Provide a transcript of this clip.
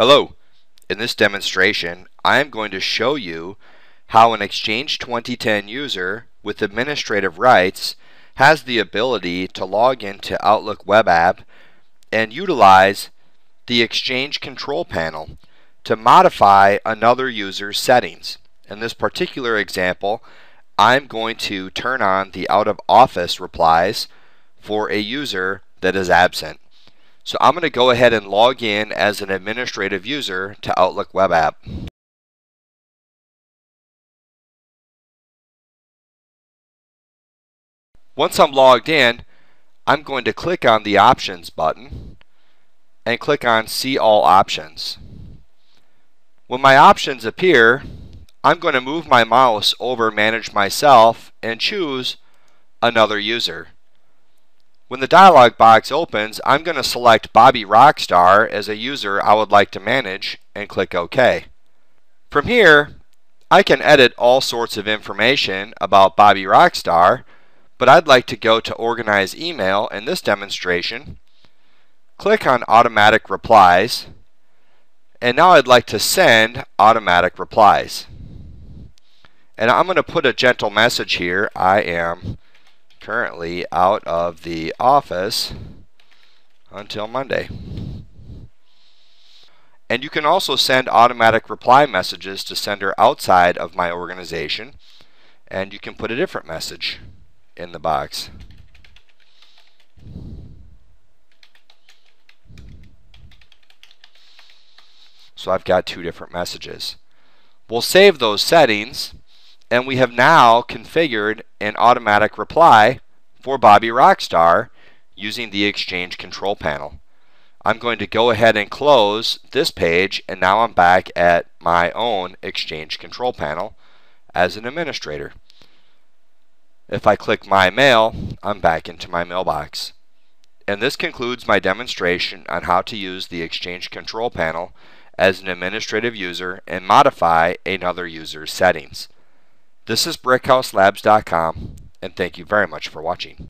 Hello. In this demonstration, I am going to show you how an Exchange 2010 user with administrative rights has the ability to log into Outlook Web App and utilize the Exchange Control Panel to modify another user's settings. In this particular example, I'm going to turn on the out of office replies for a user that is absent. So I'm going to go ahead and log in as an administrative user to Outlook Web App. Once I'm logged in, I'm going to click on the Options button and click on See All Options. When my options appear, I'm going to move my mouse over Manage Myself and choose Another User. When the dialog box opens, I'm going to select Bobby Rockstar as a user I would like to manage and click OK. From here, I can edit all sorts of information about Bobby Rockstar, but I'd like to go to Organize Email in this demonstration, click on Automatic Replies, and now I'd like to send automatic replies. And I'm going to put a gentle message here. I am currently out of the office until Monday. And you can also send automatic reply messages to sender outside of my organization. And you can put a different message in the box. So I've got two different messages. We'll save those settings and we have now configured an automatic reply for Bobby Rockstar using the Exchange Control Panel. I'm going to go ahead and close this page and now I'm back at my own Exchange Control Panel as an administrator. If I click My Mail, I'm back into my mailbox. And this concludes my demonstration on how to use the Exchange Control Panel as an administrative user and modify another user's settings. This is BrickHouseLabs.com, and thank you very much for watching.